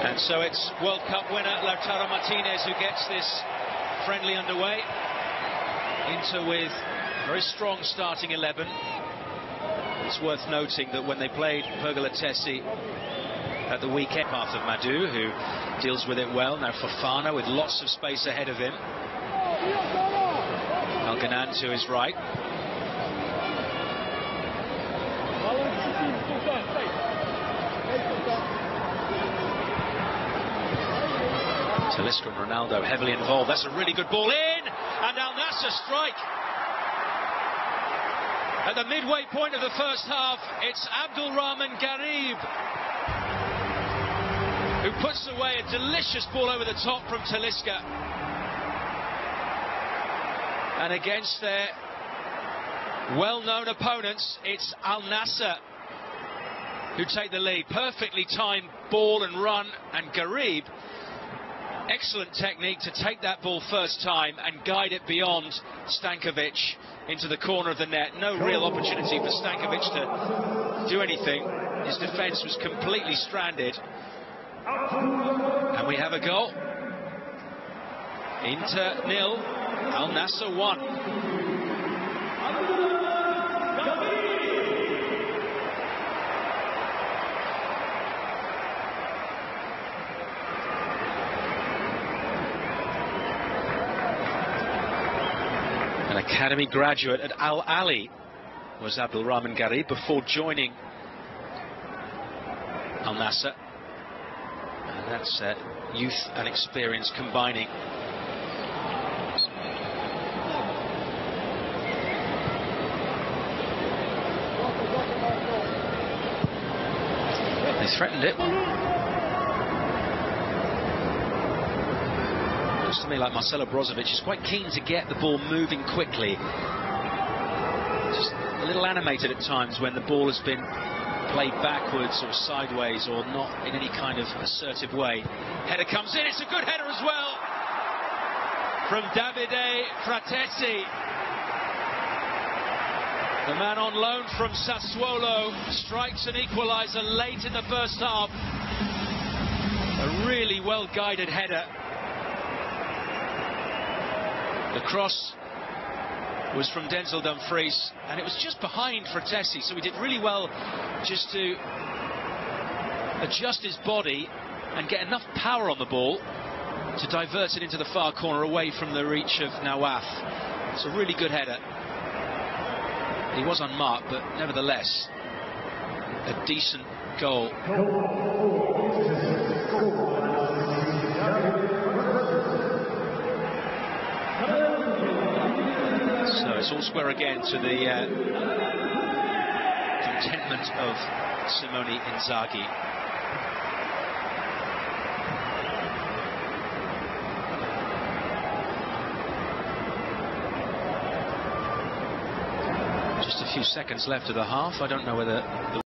And so it's World Cup winner Lautaro Martinez who gets this friendly underway. Inter with a very strong starting 11. It's worth noting that when they played Pergolettese at the weekend, path of Madou, who deals with it well. Now Fofana with lots of space ahead of him. Elganan to his right. Talisca and Ronaldo heavily involved. That's a really good ball in, and Al Nassr strike. At the midway point of the first half, it's Abdul Rahman Ghareeb who puts away a delicious ball over the top from Talisca. And against their well-known opponents, it's Al Nassr who take the lead. Perfectly timed ball and run, and Ghareeb excellent technique to take that ball first time and guide it beyond Stankovic into the corner of the net. No real opportunity for Stankovic to do anything. His defence was completely stranded. And we have a goal. Inter nil, Al Nassr one. An academy graduate at Al Ahli was Abdul Rahman before joining Al Nassr. And that's uh, youth and experience combining. They threatened it. Looks to me like Marcelo Brozovic is quite keen to get the ball moving quickly. Just a little animated at times when the ball has been played backwards or sideways or not in any kind of assertive way. Header comes in, it's a good header as well from Davide Frattesi. The man on loan from Sassuolo strikes an equaliser late in the first half. A really well-guided header the cross was from Denzel Dumfries, and it was just behind Frattesi, so he did really well just to adjust his body and get enough power on the ball to divert it into the far corner away from the reach of Nawaf. It's a really good header. He was unmarked, but nevertheless, a decent goal. So all square again to the uh, contentment of Simone Inzaghi. Just a few seconds left of the half. I don't know whether...